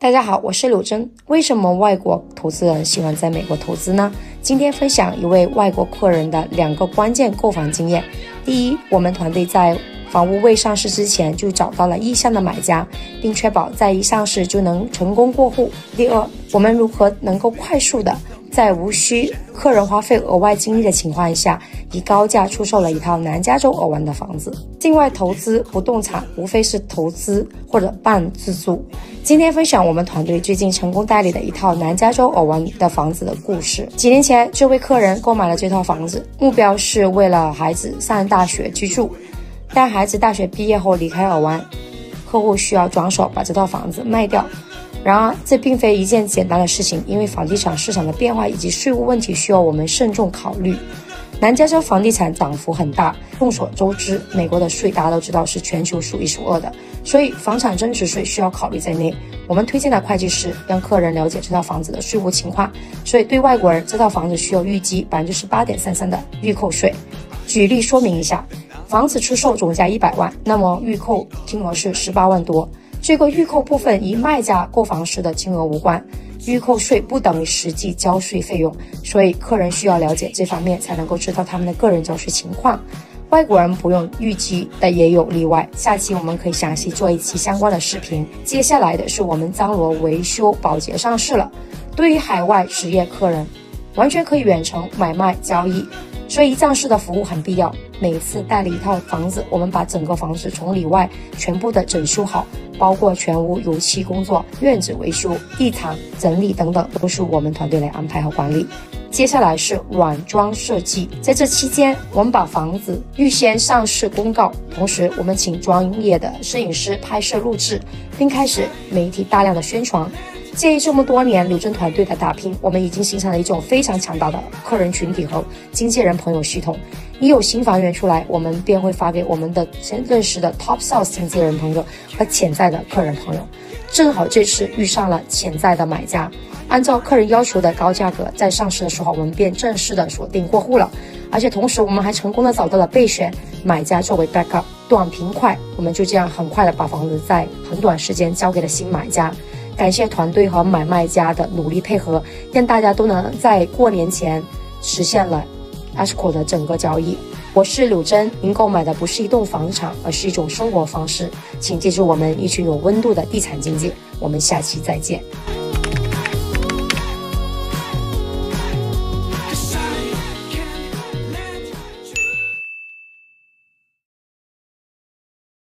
大家好，我是柳真。为什么外国投资人喜欢在美国投资呢？今天分享一位外国客人的两个关键购房经验。第一，我们团队在房屋未上市之前就找到了意向的买家，并确保在一上市就能成功过户。第二，我们如何能够快速的在无需客人花费额外精力的情况下，以高价出售了一套南加州尔湾的房子？境外投资不动产无非是投资或者半自住。今天分享我们团队最近成功代理的一套南加州尔湾的房子的故事。几年前，这位客人购买了这套房子，目标是为了孩子上大学居住。但孩子大学毕业后离开尔湾，客户需要转手把这套房子卖掉。然而，这并非一件简单的事情，因为房地产市场的变化以及税务问题需要我们慎重考虑。南加州房地产涨幅很大，众所周知，美国的税大家都知道是全球数一数二的，所以房产增值税需要考虑在内。我们推荐的会计师让客人了解这套房子的税务情况，所以对外国人，这套房子需要预计百分之十八点三三的预扣税。举例说明一下，房子出售总价一百万，那么预扣金额是十八万多。这个预扣部分与卖家购房时的金额无关。预扣税不等于实际交税费用，所以客人需要了解这方面，才能够知道他们的个人交税情况。外国人不用预期的也有例外，下期我们可以详细做一期相关的视频。接下来的是我们张罗维修保洁上市了。对于海外职业客人，完全可以远程买卖交易，所以一站式的服务很必要。每次代理一套房子，我们把整个房子从里外全部的整修好。包括全屋油漆工作、院子维修、地毯整理等等，都是我们团队来安排和管理。接下来是软装设计，在这期间，我们把房子预先上市公告，同时我们请专业的摄影师拍摄录制，并开始媒体大量的宣传。鉴于这么多年刘真团队的打拼，我们已经形成了一种非常强大的客人群体和经纪人朋友系统。一有新房源出来，我们便会发给我们的先认识的 top sales 经纪人朋友和潜在的客人朋友。正好这次遇上了潜在的买家，按照客人要求的高价格，在上市的时候我们便正式的锁定过户了。而且同时我们还成功的找到了备选买家作为 backup，短平快，我们就这样很快的把房子在很短时间交给了新买家。感谢团队和买卖家的努力配合，愿大家都能在过年前实现了 asco 的整个交易。我是柳真，您购买的不是一栋房产，而是一种生活方式，请记住我们一群有温度的地产经纪。我们下期再见。